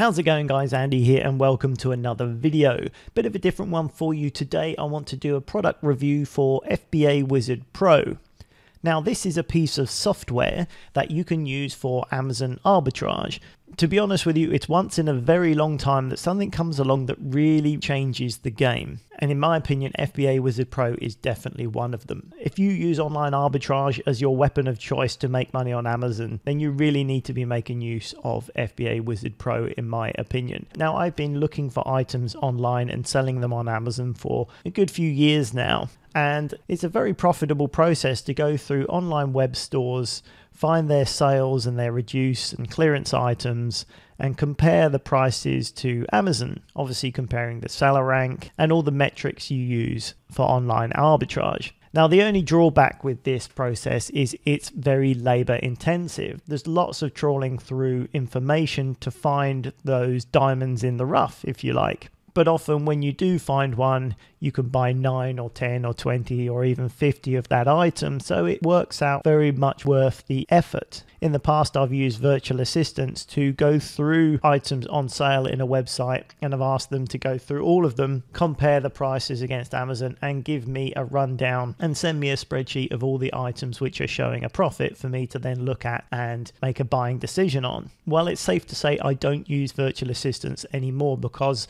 How's it going guys, Andy here and welcome to another video. Bit of a different one for you today. I want to do a product review for FBA Wizard Pro. Now this is a piece of software that you can use for Amazon arbitrage. To be honest with you, it's once in a very long time that something comes along that really changes the game. And in my opinion, FBA Wizard Pro is definitely one of them. If you use online arbitrage as your weapon of choice to make money on Amazon, then you really need to be making use of FBA Wizard Pro, in my opinion. Now, I've been looking for items online and selling them on Amazon for a good few years now. And it's a very profitable process to go through online web stores, find their sales and their reduce and clearance items, and compare the prices to Amazon, obviously comparing the seller rank and all the metrics you use for online arbitrage. Now, the only drawback with this process is it's very labor intensive. There's lots of trawling through information to find those diamonds in the rough, if you like. But often, when you do find one, you can buy 9 or 10 or 20 or even 50 of that item. So it works out very much worth the effort. In the past, I've used virtual assistants to go through items on sale in a website and I've asked them to go through all of them, compare the prices against Amazon, and give me a rundown and send me a spreadsheet of all the items which are showing a profit for me to then look at and make a buying decision on. Well, it's safe to say I don't use virtual assistants anymore because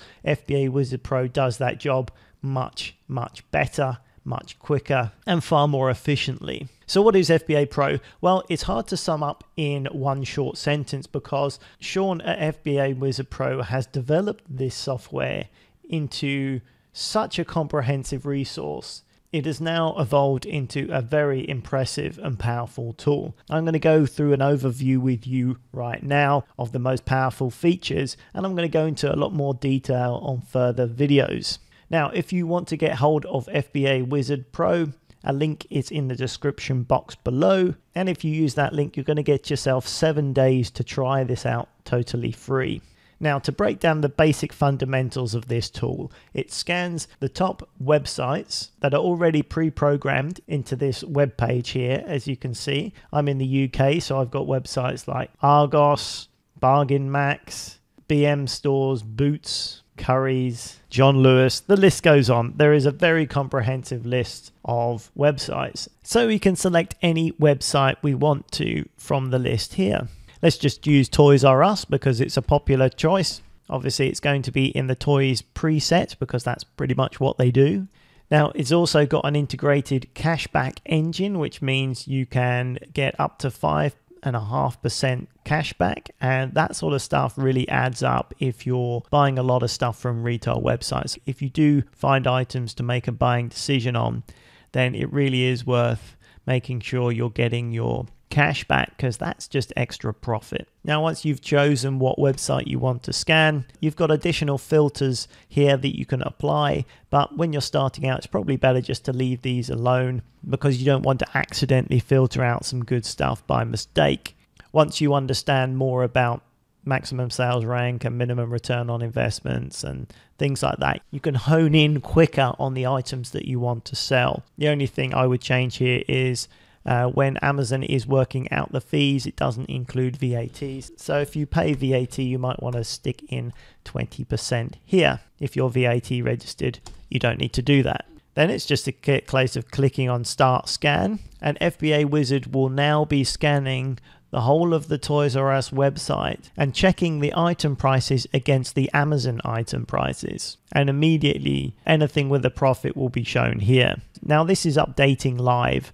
FBA Wizard Pro does that job much, much better, much quicker, and far more efficiently. So, what is FBA Pro? Well, it's hard to sum up in one short sentence because Sean at FBA Wizard Pro has developed this software into such a comprehensive resource. It has now evolved into a very impressive and powerful tool. I'm going to go through an overview with you right now of the most powerful features, and I'm going to go into a lot more detail on further videos. Now, if you want to get hold of FBA Wizard Pro, a link is in the description box below. And if you use that link, you're going to get yourself seven days to try this out totally free. Now, to break down the basic fundamentals of this tool, it scans the top websites that are already pre-programmed into this web page here. As you can see, I'm in the UK, so I've got websites like Argos, Bargain Max, BM Stores, Boots, Currys, John Lewis, the list goes on. There is a very comprehensive list of websites. So we can select any website we want to from the list here. Let's just use Toys R Us because it's a popular choice. Obviously, it's going to be in the toys preset because that's pretty much what they do. Now, it's also got an integrated cashback engine, which means you can get up to five and a half percent cashback and that sort of stuff really adds up if you're buying a lot of stuff from retail websites if you do find items to make a buying decision on then it really is worth making sure you're getting your cash back because that's just extra profit. Now, once you've chosen what website you want to scan, you've got additional filters here that you can apply. But when you're starting out, it's probably better just to leave these alone because you don't want to accidentally filter out some good stuff by mistake. Once you understand more about maximum sales rank and minimum return on investments and things like that. You can hone in quicker on the items that you want to sell. The only thing I would change here is uh, when Amazon is working out the fees, it doesn't include VATs. So if you pay VAT, you might want to stick in 20% here. If you're VAT registered, you don't need to do that. Then it's just a case of clicking on Start Scan, and FBA Wizard will now be scanning the whole of the Toys R Us website and checking the item prices against the Amazon item prices. And immediately, anything with a profit will be shown here. Now, this is updating live.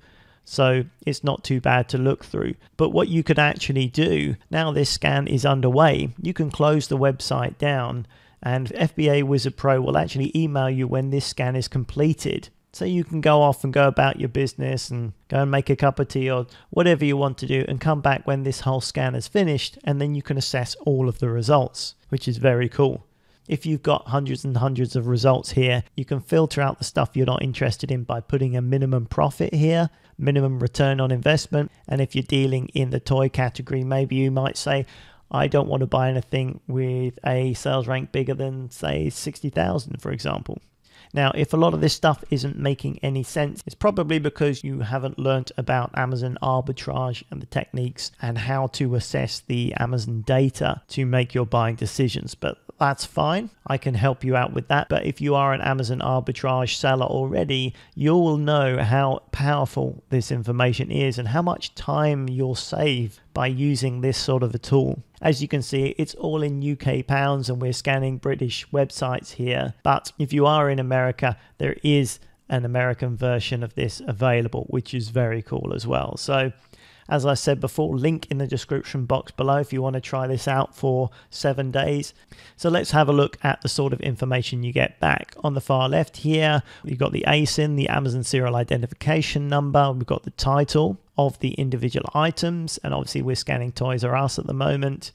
So it's not too bad to look through. But what you could actually do, now this scan is underway, you can close the website down and FBA Wizard Pro will actually email you when this scan is completed. So you can go off and go about your business and go and make a cup of tea or whatever you want to do and come back when this whole scan is finished and then you can assess all of the results, which is very cool. If you've got hundreds and hundreds of results here, you can filter out the stuff you're not interested in by putting a minimum profit here, minimum return on investment. And if you're dealing in the toy category, maybe you might say, I don't want to buy anything with a sales rank bigger than, say, 60,000, for example. Now, if a lot of this stuff isn't making any sense, it's probably because you haven't learnt about Amazon arbitrage and the techniques and how to assess the Amazon data to make your buying decisions. But that's fine. I can help you out with that. But if you are an Amazon arbitrage seller already, you will know how powerful this information is and how much time you'll save by using this sort of a tool. As you can see, it's all in UK pounds and we're scanning British websites here. But if you are in America, there is an American version of this available, which is very cool as well. So as I said before, link in the description box below if you want to try this out for seven days. So let's have a look at the sort of information you get back. On the far left here, you've got the ASIN, the Amazon Serial Identification Number. We've got the title of the individual items. And obviously we're scanning Toys R Us at the moment.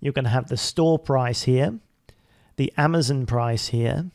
You're going to have the store price here, the Amazon price here,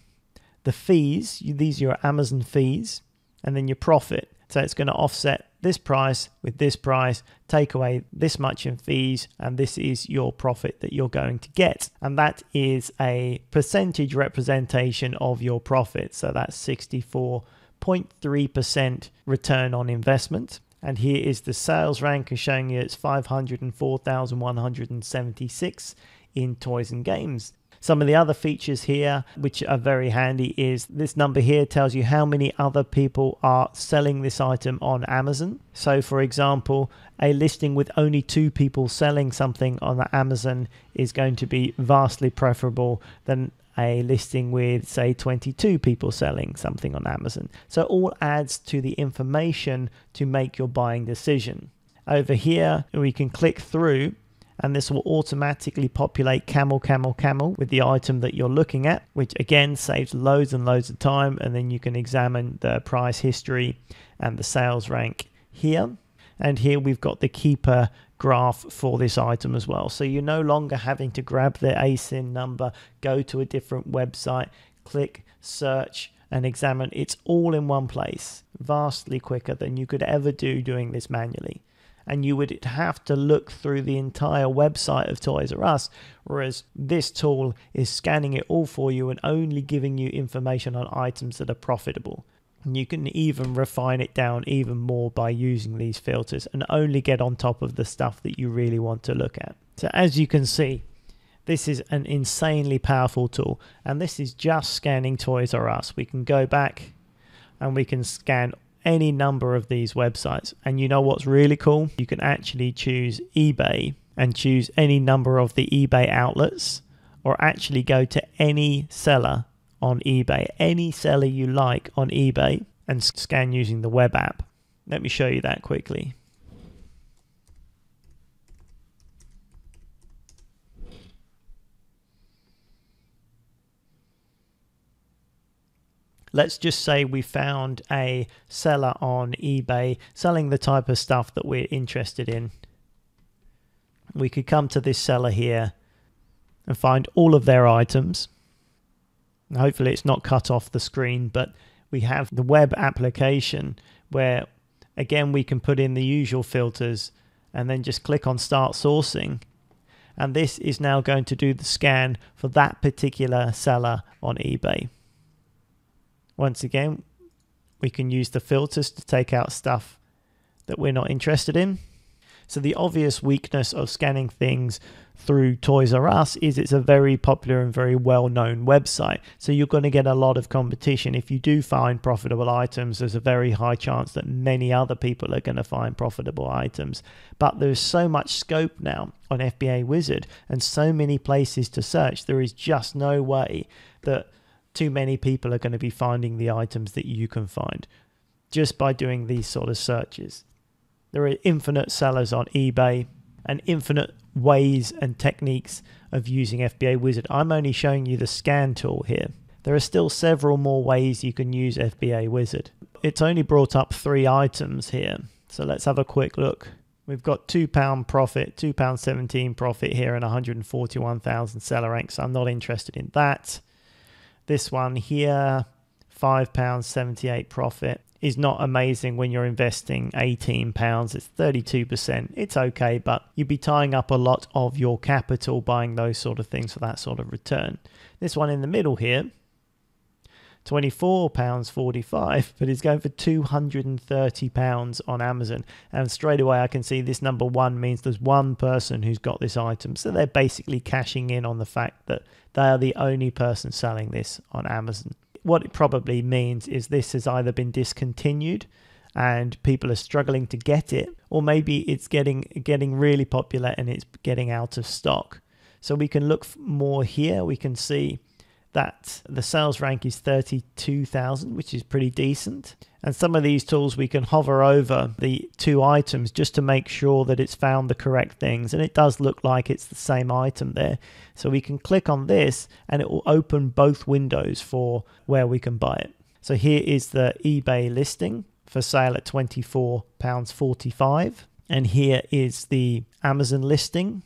the fees, these are your Amazon fees, and then your profit. So it's going to offset this price with this price, take away this much in fees, and this is your profit that you're going to get. And that is a percentage representation of your profit. So that's 64.3% return on investment. And here is the sales rank showing you it's 504,176 in toys and games. Some of the other features here, which are very handy, is this number here tells you how many other people are selling this item on Amazon. So, for example, a listing with only two people selling something on Amazon is going to be vastly preferable than a listing with, say, 22 people selling something on Amazon. So, all adds to the information to make your buying decision. Over here, we can click through and this will automatically populate camel camel camel with the item that you're looking at which again saves loads and loads of time. And then you can examine the price history and the sales rank here. And here we've got the Keepa graph for this item as well. So you're no longer having to grab the ASIN number go to a different website click search and examine. It's all in one place vastly quicker than you could ever do doing this manually and you would have to look through the entire website of Toys R Us, whereas this tool is scanning it all for you and only giving you information on items that are profitable. And you can even refine it down even more by using these filters and only get on top of the stuff that you really want to look at. So as you can see, this is an insanely powerful tool and this is just scanning Toys R Us. We can go back and we can scan any number of these websites. And you know what's really cool? You can actually choose eBay and choose any number of the eBay outlets or actually go to any seller on eBay, any seller you like on eBay and scan using the web app. Let me show you that quickly. Let's just say we found a seller on eBay selling the type of stuff that we're interested in. We could come to this seller here and find all of their items. Hopefully it's not cut off the screen, but we have the web application where again we can put in the usual filters and then just click on start sourcing and this is now going to do the scan for that particular seller on eBay. Once again, we can use the filters to take out stuff that we're not interested in. So the obvious weakness of scanning things through Toys R Us is it's a very popular and very well-known website. So you're going to get a lot of competition. If you do find profitable items, there's a very high chance that many other people are going to find profitable items. But there's so much scope now on FBA Wizard and so many places to search. There is just no way that too many people are going to be finding the items that you can find just by doing these sort of searches. There are infinite sellers on eBay and infinite ways and techniques of using FBA Wizard. I'm only showing you the scan tool here. There are still several more ways you can use FBA Wizard. It's only brought up three items here. So let's have a quick look. We've got £2 profit, £2.17 profit here and 141,000 seller ranks. I'm not interested in that. This one here, £5.78 profit, is not amazing when you're investing £18. It's 32%. It's okay, but you'd be tying up a lot of your capital buying those sort of things for that sort of return. This one in the middle here, £24.45, but it's going for £230 on Amazon. And straight away, I can see this number one means there's one person who's got this item. So they're basically cashing in on the fact that they are the only person selling this on Amazon. What it probably means is this has either been discontinued and people are struggling to get it, or maybe it's getting getting really popular and it's getting out of stock. So we can look more here. We can see that the sales rank is 32,000, which is pretty decent. And some of these tools we can hover over the two items just to make sure that it's found the correct things. And it does look like it's the same item there. So we can click on this and it will open both windows for where we can buy it. So here is the eBay listing for sale at £24.45. And here is the Amazon listing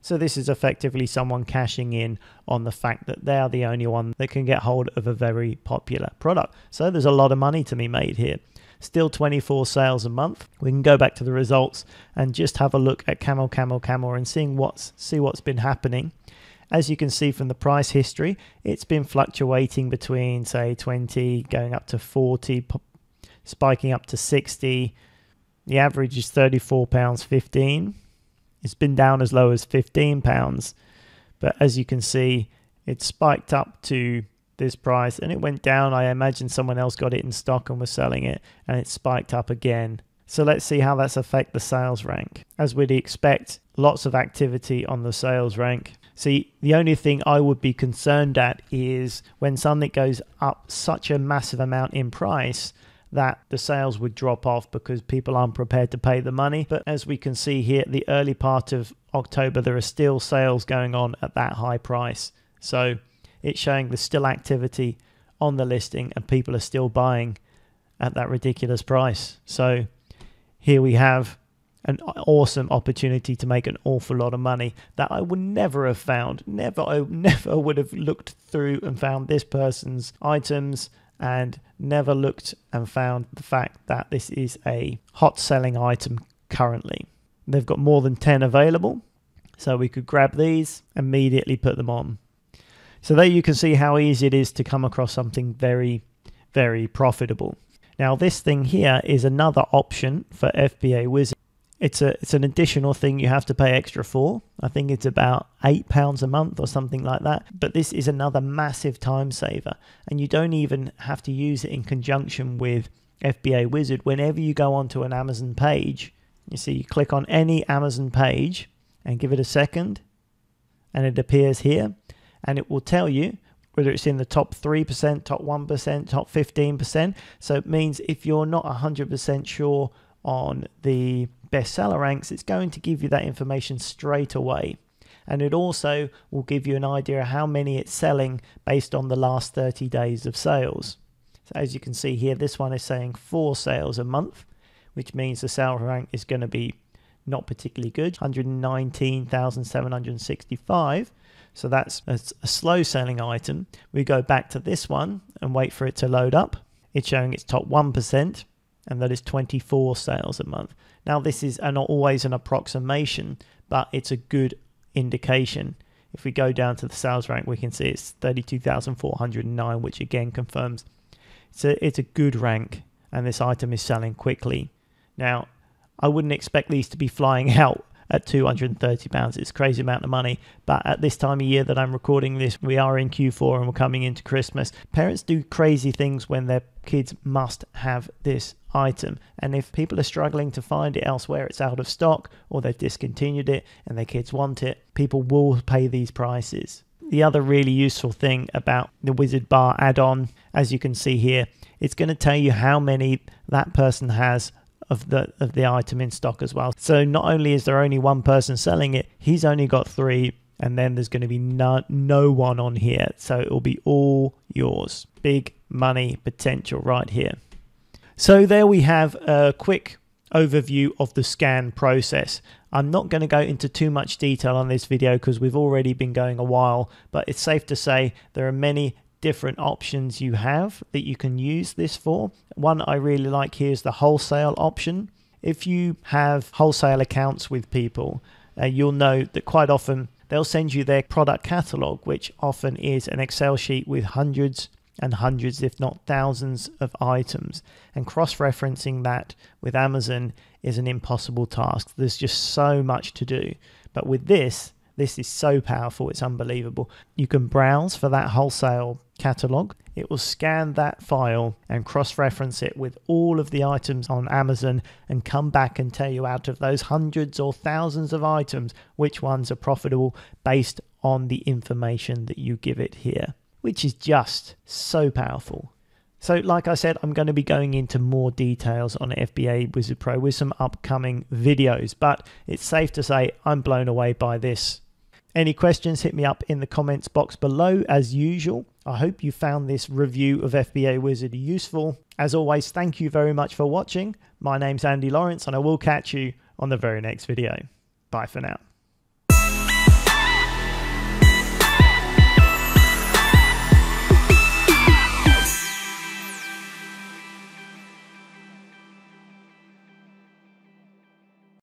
so this is effectively someone cashing in on the fact that they are the only one that can get hold of a very popular product. So there's a lot of money to be made here. Still 24 sales a month. We can go back to the results and just have a look at Camel, Camel, Camel and seeing what's see what's been happening. As you can see from the price history, it's been fluctuating between say 20 going up to 40, spiking up to 60. The average is 34 pounds 15 it's been down as low as £15, but as you can see, it spiked up to this price and it went down. I imagine someone else got it in stock and was selling it, and it spiked up again. So let's see how that's affect the sales rank. As we'd expect, lots of activity on the sales rank. See, the only thing I would be concerned at is when something goes up such a massive amount in price that the sales would drop off because people aren't prepared to pay the money. But as we can see here, the early part of October, there are still sales going on at that high price. So it's showing there's still activity on the listing and people are still buying at that ridiculous price. So here we have an awesome opportunity to make an awful lot of money that I would never have found. Never, I never would have looked through and found this person's items and never looked and found the fact that this is a hot selling item currently. They've got more than 10 available, so we could grab these, immediately put them on. So there you can see how easy it is to come across something very, very profitable. Now this thing here is another option for FBA Wizard it's a it's an additional thing you have to pay extra for. I think it's about eight pounds a month or something like that. But this is another massive time saver, and you don't even have to use it in conjunction with FBA Wizard. Whenever you go onto an Amazon page, you see you click on any Amazon page and give it a second, and it appears here, and it will tell you whether it's in the top 3%, top 1%, top 15%. So it means if you're not 100% sure on the bestseller ranks, it's going to give you that information straight away. And it also will give you an idea of how many it's selling based on the last 30 days of sales. So as you can see here, this one is saying four sales a month, which means the sale rank is going to be not particularly good 119,765. So that's a slow selling item. We go back to this one and wait for it to load up. It's showing its top 1%, and that is 24 sales a month. Now, this is not always an approximation, but it's a good indication. If we go down to the sales rank, we can see it's 32,409, which again confirms it's a, it's a good rank and this item is selling quickly. Now, I wouldn't expect these to be flying out at 230 pounds. It's a crazy amount of money. But at this time of year that I'm recording this, we are in Q4 and we're coming into Christmas. Parents do crazy things when their kids must have this item. And if people are struggling to find it elsewhere, it's out of stock or they've discontinued it and their kids want it, people will pay these prices. The other really useful thing about the Wizard Bar add on, as you can see here, it's going to tell you how many that person has of the of the item in stock as well. So not only is there only one person selling it, he's only got three, and then there's going to be no no one on here. So it will be all yours. Big money potential right here. So there we have a quick overview of the scan process. I'm not going to go into too much detail on this video because we've already been going a while, but it's safe to say there are many different options you have that you can use this for. One I really like here is the wholesale option. If you have wholesale accounts with people, uh, you'll know that quite often they'll send you their product catalog, which often is an Excel sheet with hundreds and hundreds, if not thousands, of items. And cross referencing that with Amazon is an impossible task. There's just so much to do. But with this, this is so powerful, it's unbelievable. You can browse for that wholesale catalog. It will scan that file and cross reference it with all of the items on Amazon and come back and tell you out of those hundreds or thousands of items which ones are profitable based on the information that you give it here, which is just so powerful. So, like I said, I'm going to be going into more details on FBA Wizard Pro with some upcoming videos, but it's safe to say I'm blown away by this. Any questions, hit me up in the comments box below as usual. I hope you found this review of FBA Wizard useful. As always, thank you very much for watching. My name's Andy Lawrence, and I will catch you on the very next video. Bye for now.